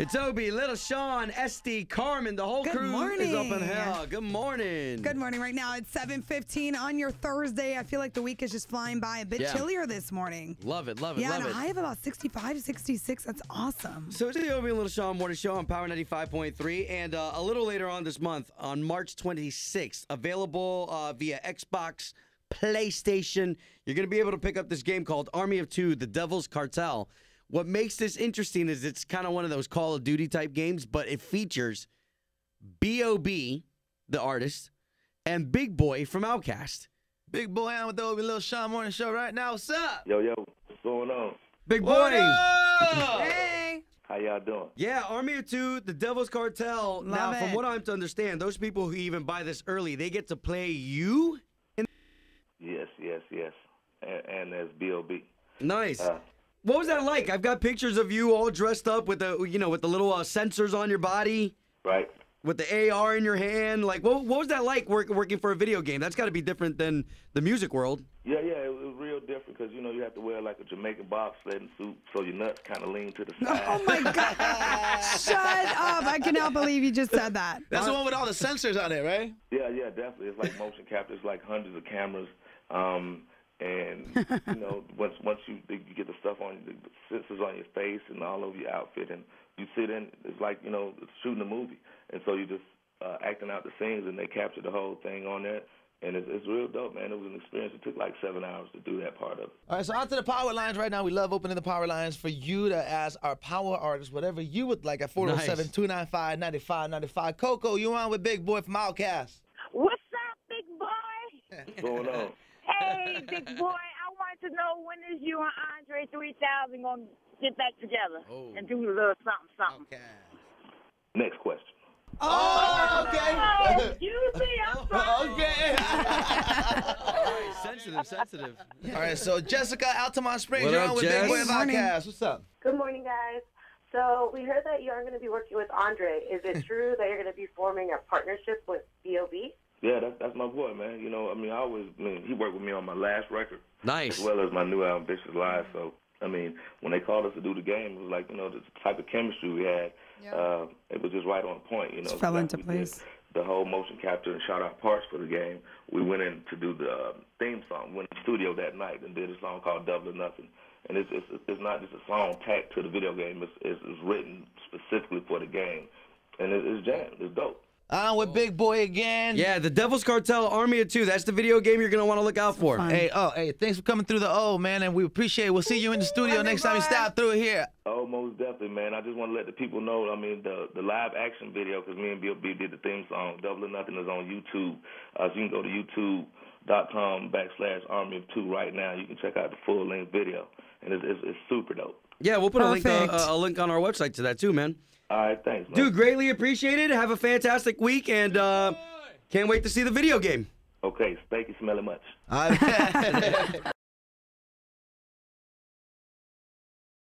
It's Obie, Little Shawn, SD, Carmen. The whole Good crew is up in morning. hell. Good morning. Good morning. Right now it's 7:15 on your Thursday. I feel like the week is just flying by. A bit Yeah. chillier this morning. Love it, love it, Yeah, love and a it. high of about 65, 66. That's awesome. So it's the Obie and Little Shawn Morning Show on Power 95.3. And uh, a little later on this month, on March 26th, available uh, via Xbox, PlayStation, you're going to be able to pick up this game called Army of Two, The Devil's Cartel. What makes this interesting is it's kind of one of those Call of Duty type games, but it features B.O.B., the artist, and Big Boi from Outkast. Big Boi I'm with the Obie Little Shawn Morning Show right now. What's up? Yo, yo, what's going on? Big What Boy! up? Hey. How y'all doing? Yeah, Army of Two, the Devil's Cartel. now, Love from what I'm to understand, those people who even buy this early, they get to play you. In. Yes, yes, yes. And, and there's B.O.B. Nice. Uh, what was that like? I've got pictures of you all dressed up with the, you know, with the little uh, sensors on your body, right? with the AR in your hand. Like, what, what was that like work, working for a video game? That's got to be different than the music world. Yeah, yeah, it was real different because, you know, you have to wear like a Jamaican bobsledding suit so your nuts kind of lean to the side. Oh my God. Shut up. I cannot believe you just said that. That's the one with all the sensors on it, right? Yeah, yeah, definitely. It's like motion capture. It's like hundreds of cameras. Um, and, you know, once once you you get the stuff on, the sensors on your face and all over your outfit, and you sit in, it's like, you know, shooting a movie. And so you're just uh, acting out the scenes, and they capture the whole thing on there. And it's, it's real dope, man. It was an experience. It took like seven hours to do that part of it. All right, so onto the power lines right now. We love opening the power lines for you to ask our power artists whatever you would like at 407 295 9595. Coco, you on with Big Boi from Outkast. What's up, big Boi? What's going on? Hey, big Boi. I want to know when is you and Andre 3000 going to get back together Oh. and do a little something, something. Okay. Next question. Oh, Oh, okay. you see, I'm sorry. okay. sensitive, sensitive. All right, so Jessica Altamonte Springs, What you're up, on with Jess? Big Boi of Good morning. What's up? Good morning, guys. So we heard that you are going to be working with Andre. Is it true that you're going to be forming a partnership with B.O.B.? Yeah, that's that's my boy, man. You know, I mean, I always, I mean, he worked with me on my last record Nice. as well as my new album, Vicious Lies. So, I mean, when they called us to do the game, it was like, you know, the type of chemistry we had, uh, it was just right on point. You know, Just fell into after we did place. The whole motion capture and shot our parts for the game. We went in to do the uh, theme song. Went in the studio that night and did a song called Double or Nothing. And it's it's, it's not just a song tacked to the video game. It's it's, it's written specifically for the game, and it, it's jam. It's dope. On with Big Boi again. Yeah, the Devil's Cartel Army of Two. That's the video game you're going to want to look out for. fun. Hey, oh, hey, thanks for coming through the O, man, and we appreciate it. We'll see you in the studio next time you stop through here. Oh, most definitely, man. I just want to let the people know. I mean, the the live action video because me and B.O.B. did the theme song. Double or Nothing is on YouTube. Uh, so you can go to YouTube.com backslash Army of Two right now. You can check out the full length video, and it's, it's it's super dope. Yeah, we'll put a link, uh, a link on our website to that too, man. All right, thanks, man. Dude, greatly appreciated. Have a fantastic week, and uh, can't wait to see the video game. Okay, thank you, smelly much. All right.